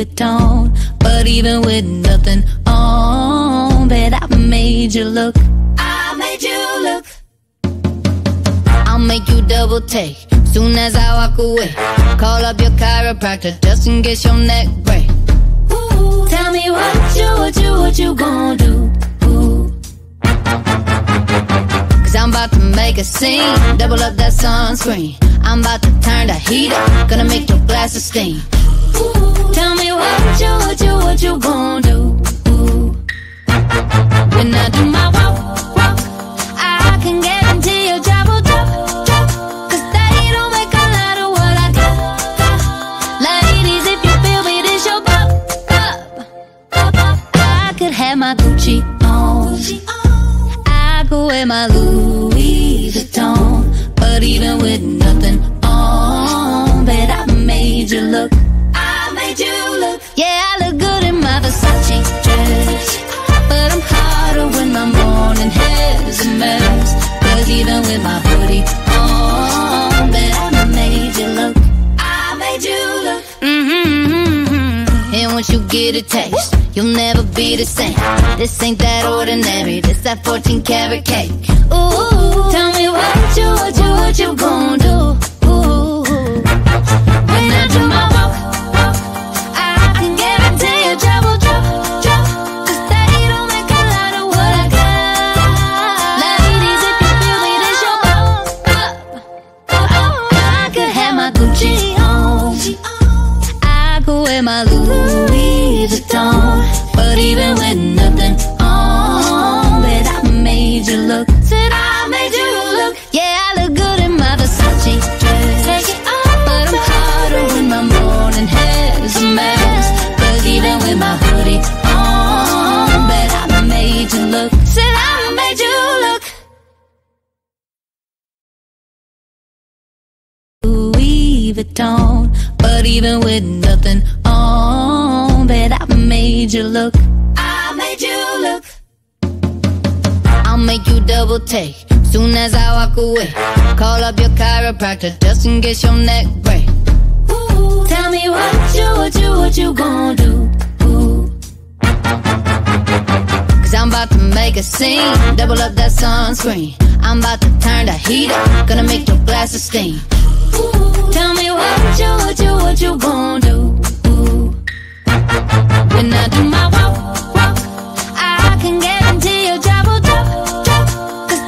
Vuitton. But even with nothing on, bet I made you look. I made you look. I'll make you double take soon as I walk away. Call up your chiropractor just in case your neck break. Ooh, tell me what you, what you, what you gonna do? Cause I'm about to make a scene, double up that sunscreen. I'm about to turn the heat up, gonna make your glasses steam. Ooh, tell me what you, what you, what you gonna do? When I do my walk, walk, I can guarantee your job don't make a lot of what I got. Ladies, if you feel me, this your pop, pop, pop. I could have my Gucci on. I could wear my Louis Vuitton. But even with nothing on, bet I made you look. Get a taste, you'll never be the same. This ain't that ordinary, this that 14 karat cake. Ooh, tell me what you, what you, what you gon' do? Ooh, when I do my walk, Louis Vuitton. But even with nothing on, bet I made you look. I made you look. I'll make you double take soon as I walk away. Call up your chiropractor just in case your neck break. Ooh, tell me what you, what you, what you gonna do? Cause I'm about to make a scene, double up that sunscreen. I'm about to turn the heat up, gonna make your glasses steam. Ooh, tell me what you, what you, what you gonna do? When I do my walk, walk, I can your. Cause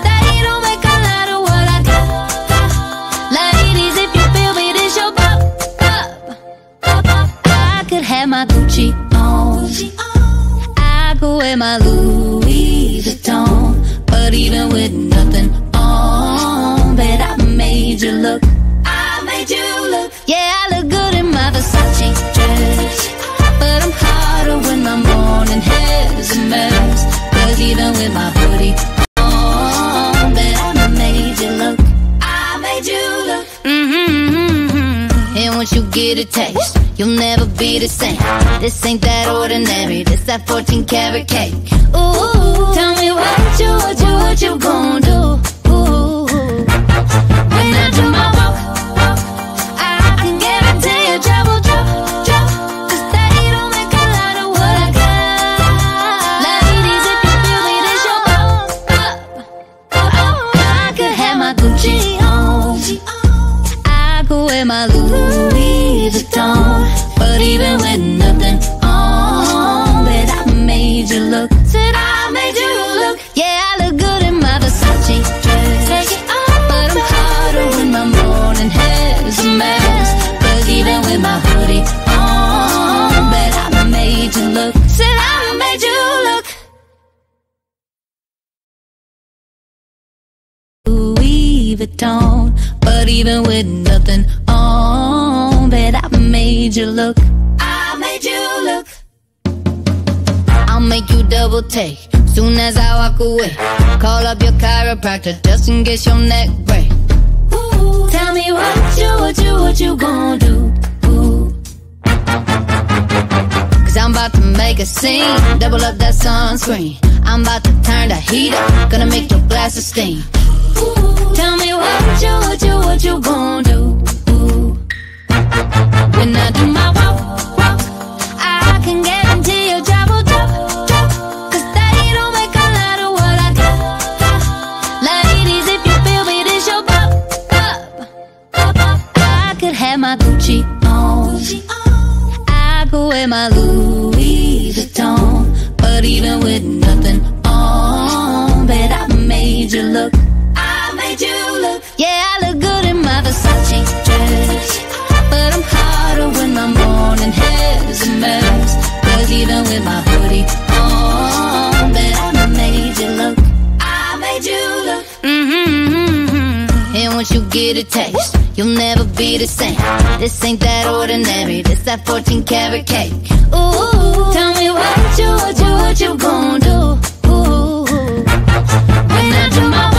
don't make a lot of what I got. Ladies, if you feel me, your. I could have my Gucci on. I could wear my Louis you'll never be the same. This ain't that ordinary, this that 14 karat cake. Ooh, tell me what you, what you, what you gon' do? Ooh, when I do my walk, Louis Vuitton. But even with nothing on, bet I made you look. I made you look. I'll make you double take soon as I walk away. Call up your chiropractor just in case your neck break. Ooh, tell me what you, what you, what you gonna do? Ooh. Cause I'm about to make a scene, double up that sunscreen. I'm about to turn the heat up, gonna make your glasses steam. Ooh, tell me what you, what you, what you gonna do? When I do my walk, I can guarantee your job don't make a lot of what I got. Ladies, if you feel me, this your pop. I could have my Gucci on. I could in my Louis the taste. You'll never be the same. This ain't that ordinary. This that 14 karat cake. Ooh, tell me what you, what you, what you gonna do? Ooh, when I do my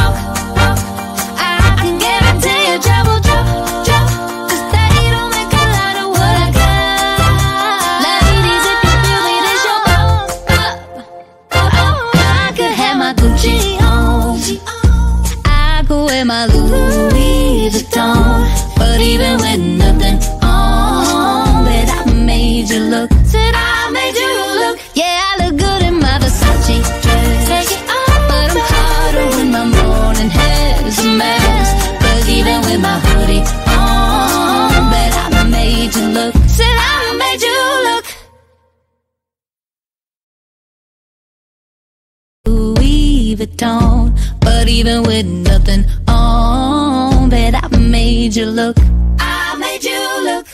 the tone. But even with nothing on, bet I made you look. I made you look.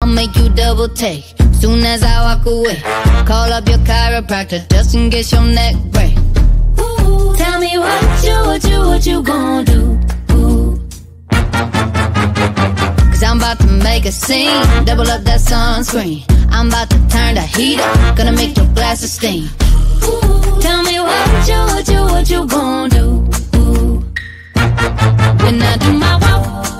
I'll make you double take soon as I walk away. Call up your chiropractor just in case your neck break. Ooh, tell me what you, what you, what you gonna do? Cause I'm about to make a scene, double up that sunscreen. I'm about to turn the heat up, gonna make your glasses steam what you, what you, what you gonna do? When I do my walk.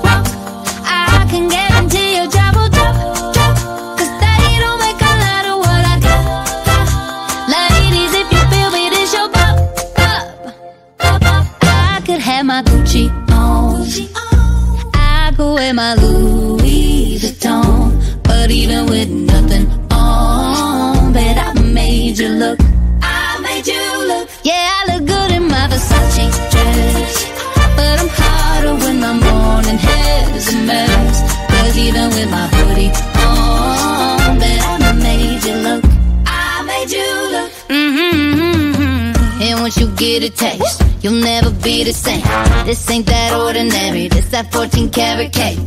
This ain't that ordinary, this that 14 karat cake.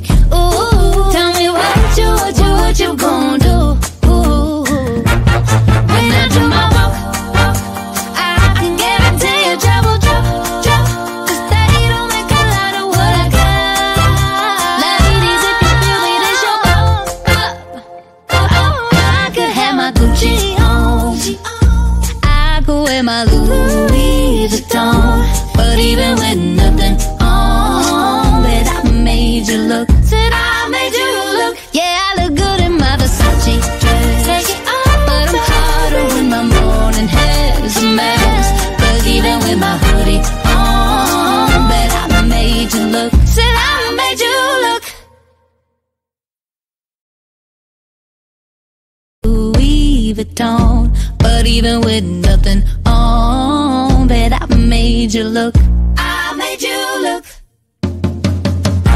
even with nothing on, bet I made you look. I made you look.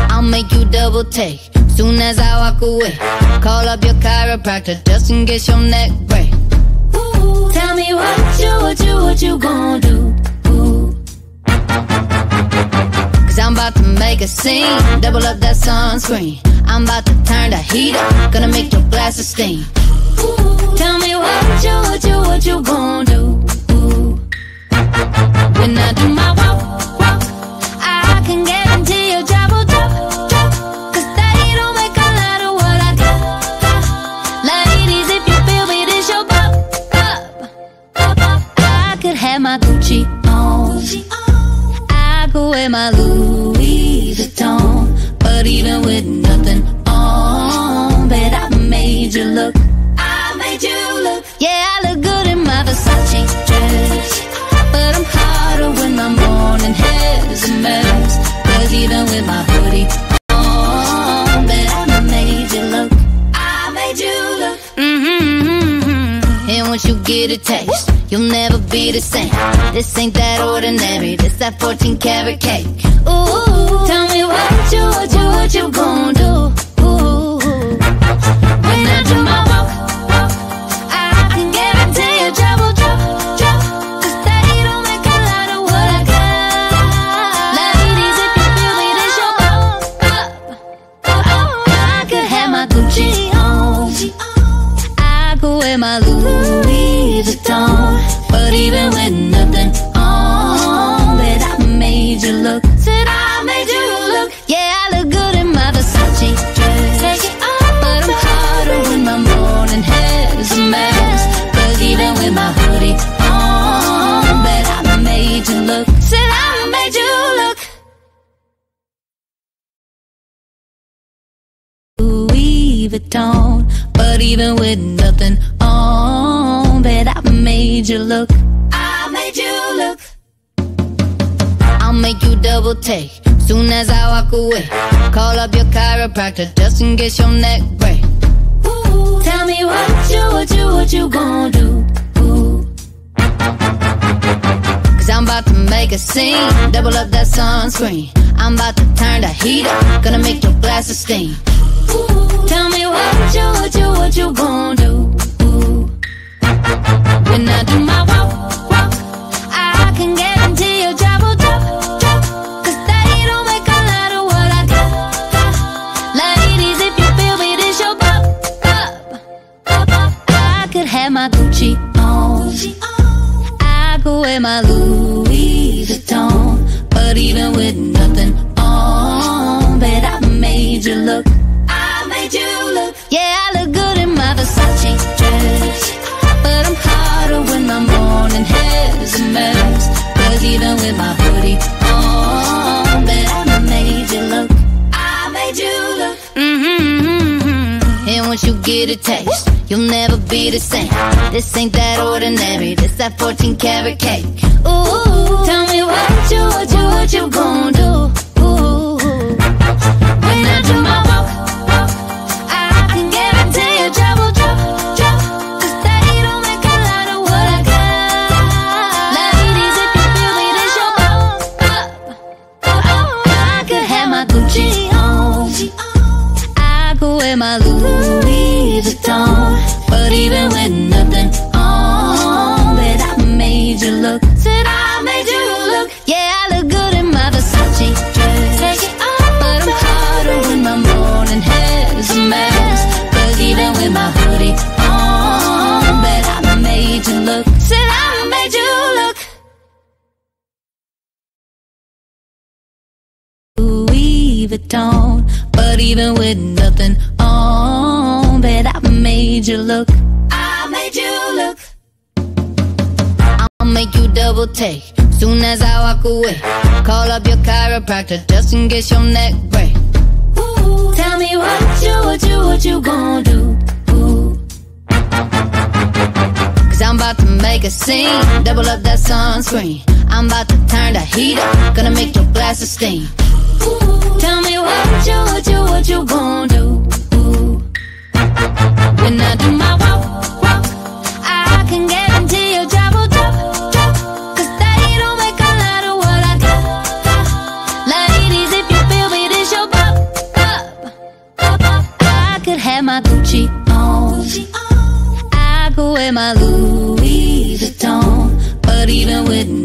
I'll make you double take soon as I walk away. Call up your chiropractor just in case your neck break. Ooh, tell me what you, what you, what you gonna do? Cause I'm about to make a scene, double up that sunscreen. I'm about to turn the heat up, gonna make your glasses steam. Even with nothing on, bet I made you look. I made you look. I'll make you double take soon as I walk away. Call up your chiropractor just in case your neck break. Ooh, tell me what you, what you, what you gonna do? Ooh. Cause I'm about to make a scene, double up that sunscreen. I'm about to turn the heat up, gonna make your glasses steam. What you, what you, what you do? When I do my walk, walk, I can I got. Ladies, if you feel me, this bop, bop. I could have my Gucci on. I my Louis Vuitton. But even with With my hoodie on, bet I made you look. I made you look. Mm-hmm. And once you get a taste, you'll never be the same. This ain't that ordinary, this that 14 karat cake. Ooh, tell me what you take soon as I walk away. Call up your chiropractor just in case your neck break. Ooh, tell me what you, what you, what you gonna do? Ooh. Cause I'm about to make a scene, double up that sunscreen. I'm about to turn the heat up, gonna make your glasses steam. Ooh, tell me what you, what you, what you gonna do? Ooh. When I do my walk, I could have my Gucci on. I could wear my Louis Vuitton. But even with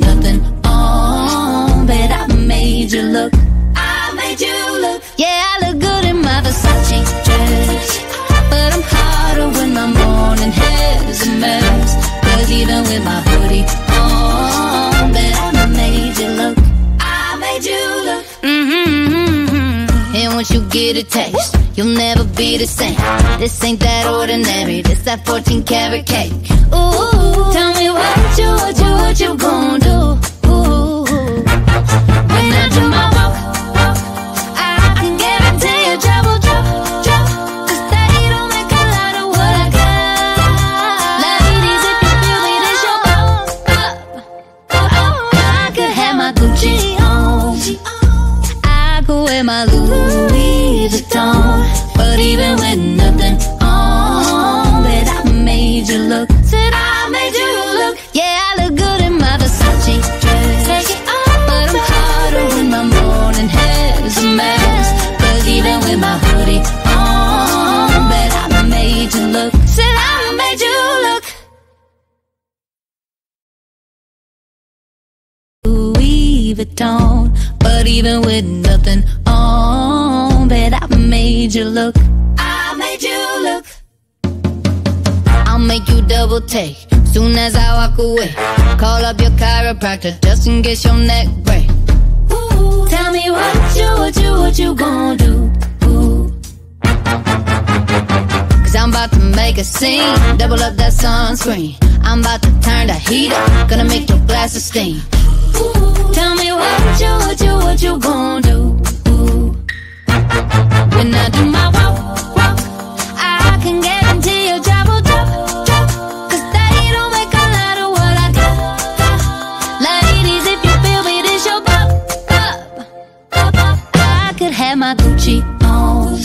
get taste, you'll never be the same. This ain't that ordinary, this that 14 karat cake. Ooh, tell me what you, what you, what you gonna do? even with nothing on. Bet I made you look. I made you look. I'll make you double take soon as I walk away. Call up your chiropractor just in case your neck break. Ooh, tell me what you, what you, what you gonna do? Cause I'm about to make a scene, double up that sunscreen. I'm about to turn the heat up, gonna make your glasses steam. Ooh. Tell me what you, what you, what you gonna do? When I do my walk, walk, I can guarantee your job will drop, drop. Cause they don't make a lot of what I got, got. Ladies, if you feel me, this your pop, pop, pop, I could have my Gucci on.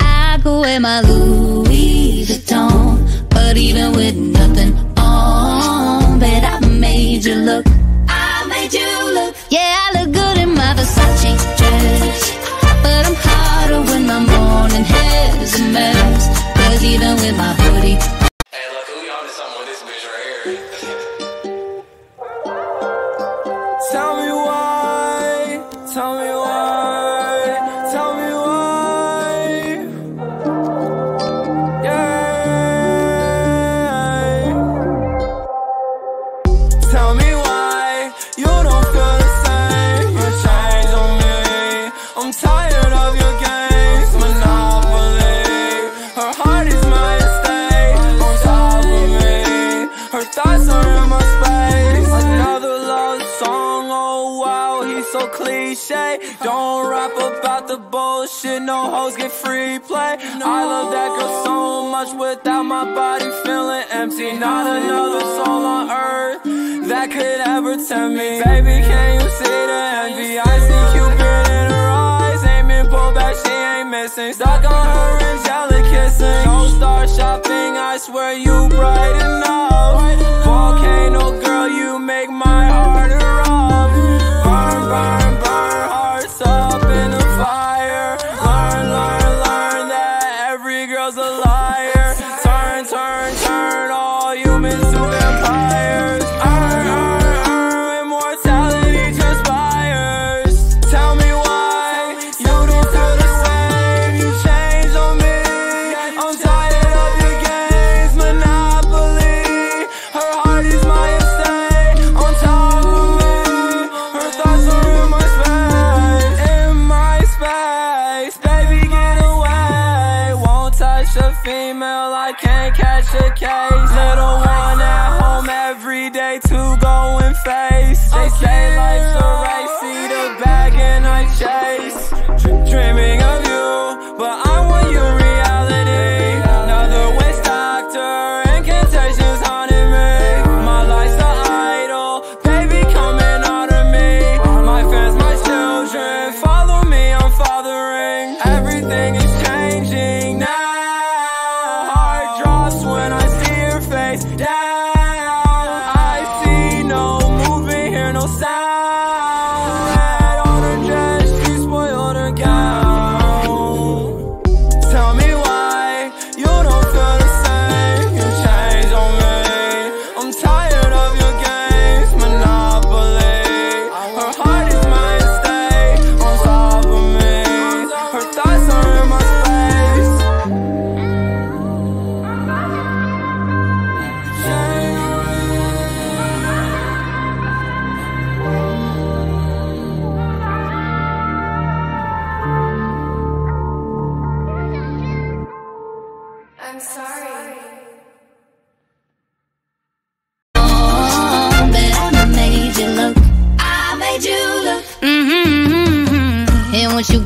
I could wear my Louis Vuitton. But even with my hoodie Don't rap about the bullshit, no hoes get free play. I love that girl so much without my body feeling empty. Not another soul on earth that could ever tempt me. Baby, can you see the envy? I see Cupid in her eyes, aiming, pull back, she ain't missing. Stuck on her angelic kissing. Don't start shopping, I swear you brighten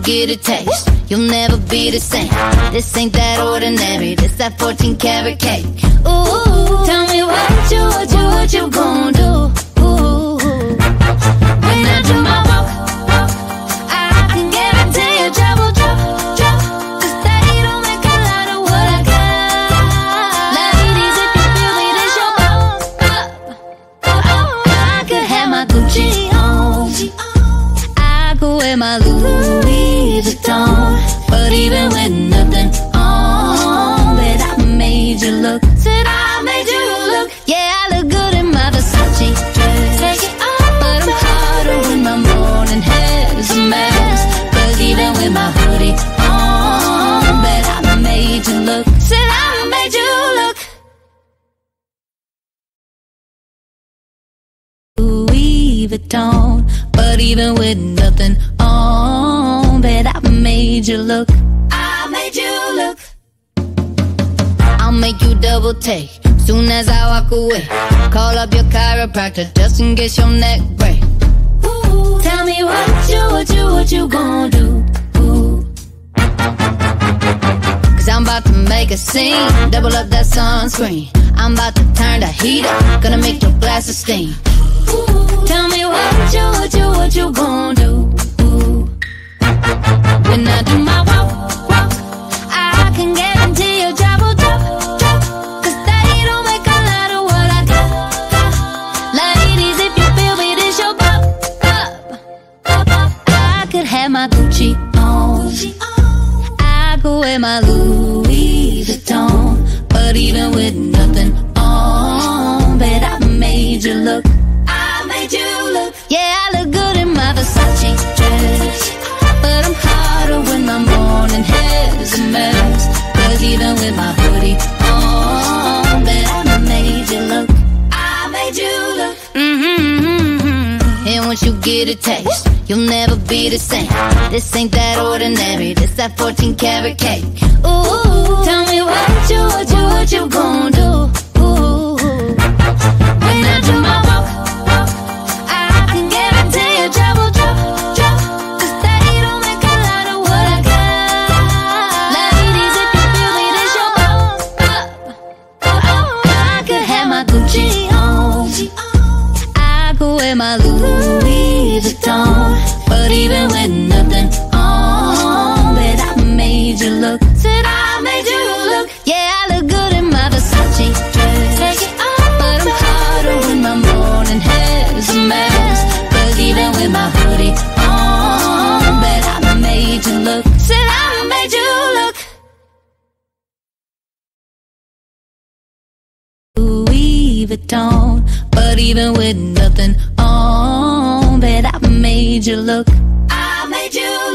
get a taste. You'll never be the same. This ain't that ordinary. This that 14 karat cake. Ooh, tell me what you, what you, what you gonna do? even with nothing on, bet I made you look. I made you look. I'll make you double take soon as I walk away. Call up your chiropractor just in case your neck break. Ooh, tell me what you, what you, what you gonna do? Cause I'm about to make a scene, double up that sunscreen. I'm about to turn the heat up, gonna make your glasses steam. Ooh. Tell me what you, what you, what you gon' do? When I do my walk, walk, I can guarantee your job will drop, drop. Cause they don't make a lot of what I got, got. Ladies, if you feel me, this your pop, pop, pop, pop. I could have my Gucci on. I could wear my Louis the same. This ain't that ordinary, this that 14 karat cake. Ooh. the tone. But even with nothing on, bet I made you look. I made you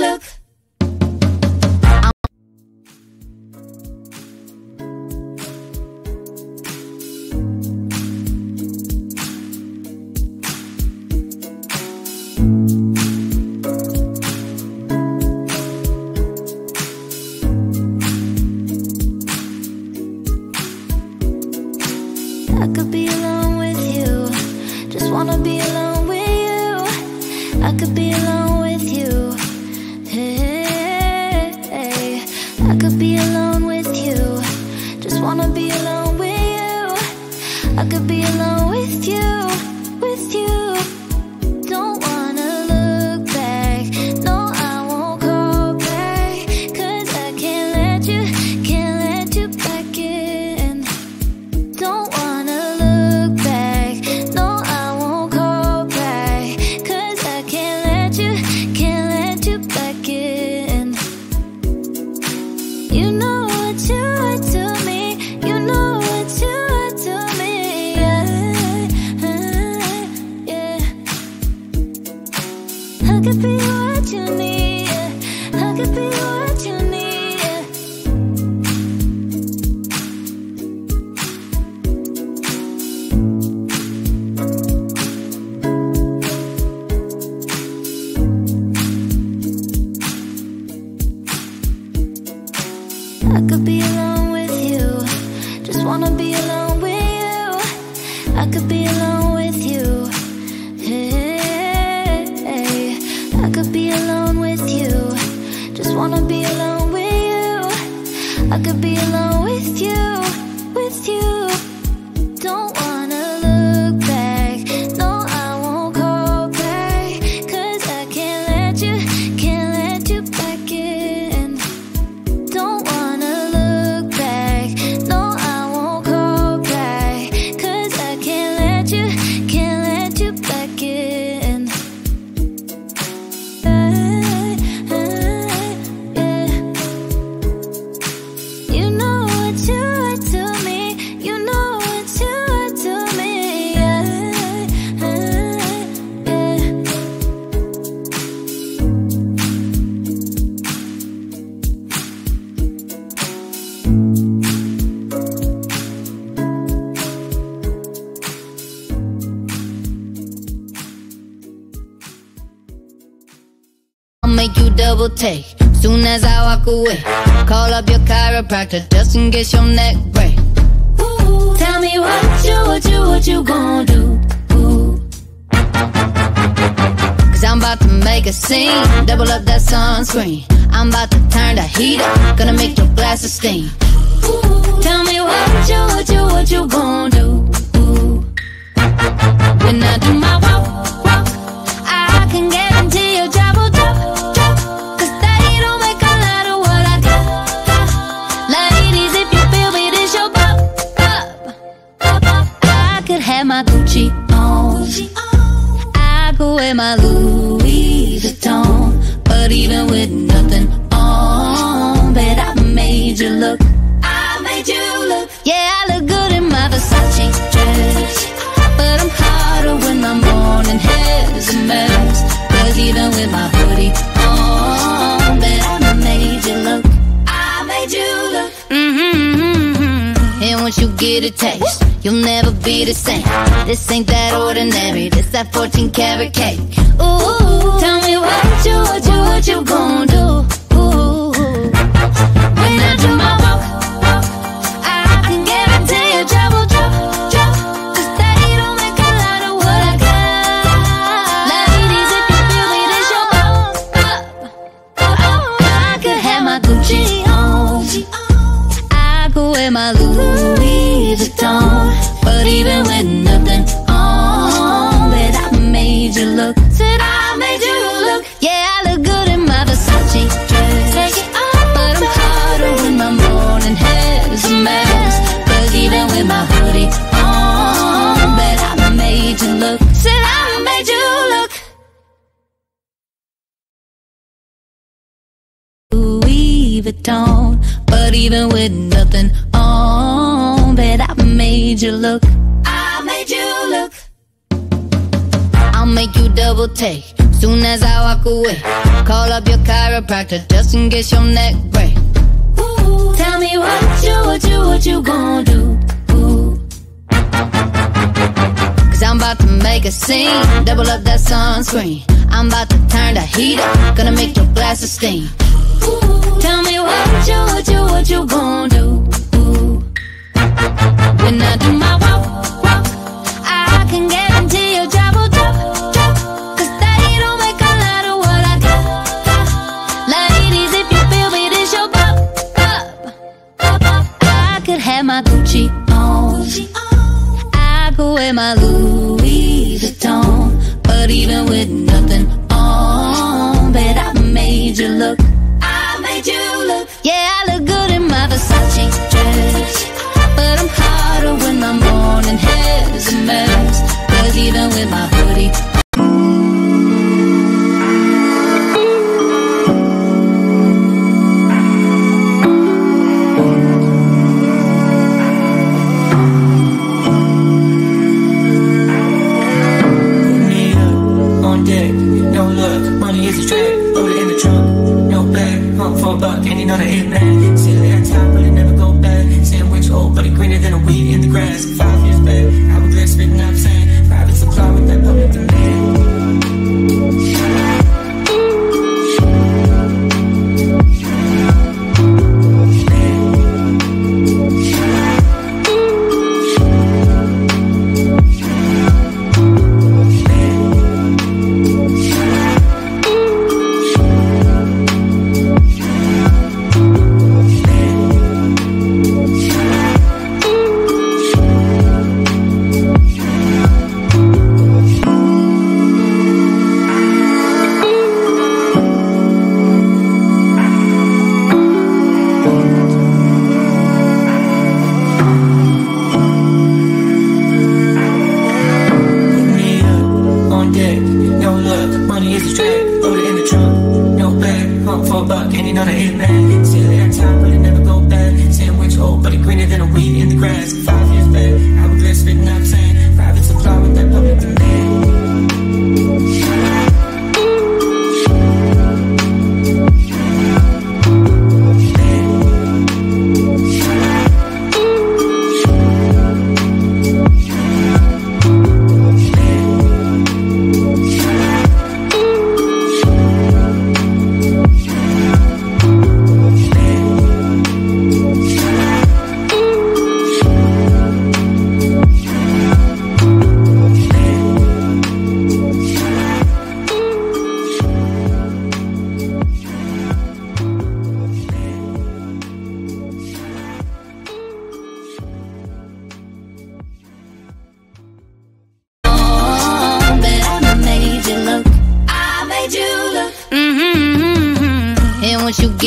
take. Soon as I walk away, call up your chiropractor just in case your neck break. Ooh, tell me what you, what you, what you gonna do? Ooh. Cause I'm about to make a scene, double up that sunscreen. I'm about to turn the heat up, gonna make your glasses steam. Ooh, tell me what you, what you, what you gonna do? Ooh. When I do my Louis Vuitton. But even with nothing on, bet I made you look. I made you look. Yeah, I look good in my Versace dress. But I'm hotter when my morning hair's a mess. Even with my hoodie on, bet I made you look. I made you look. Mm-hmm. And once you get a taste, you'll never be the same. This ain't that ordinary, that 14 karat cake. But even with nothing on, bet I made you look. I made you look. I'll make you double take soon as I walk away. Call up your chiropractor just in case your neck break. Ooh, tell me what you, what you, what you gonna do? Ooh. Cause I'm about to make a scene. Double up that sunscreen. I'm about to turn the heat up. Gonna make your glasses steam. Tell me what you, what you, what you do? When I do my walk, walk, I can your they don't make a lot of what I got. Ladies, if you feel me, this your bop, bop. I could have my Gucci on. I could wear my Louis Vuitton. But even with even with my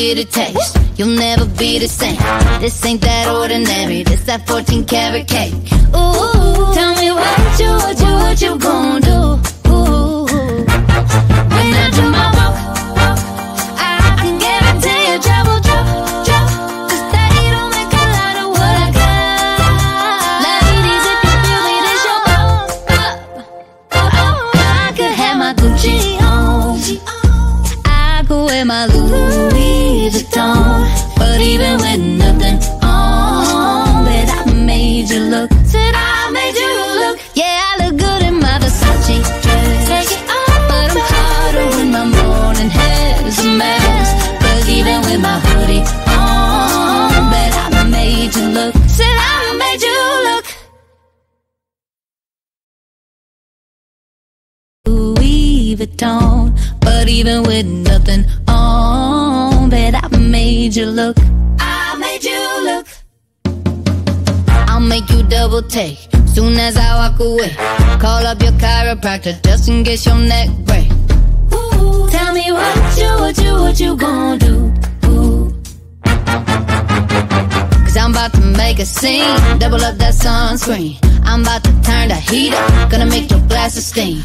get a taste, you'll never be the same. This ain't that ordinary, this that 14 karat cake. Ooh, tell me what you, what you, what you gon' do? Said I made you look. Louis Vuitton, but even with nothing on, bet I made you look. I made you look. I'll make you double take soon as I walk away. Call up your chiropractor just in case your neck break. Ooh, tell me what you, what you, what you gonna do? Ooh. Cause I'm about to make a scene, double up that sunscreen. I'm about to turn the heat up, gonna make your glasses steam.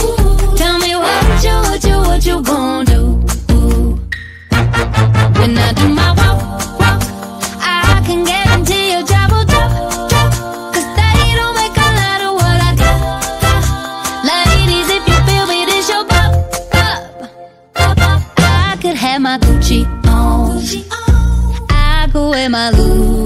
Ooh, tell me what you, what you, what you gonna do? When I do my on. I could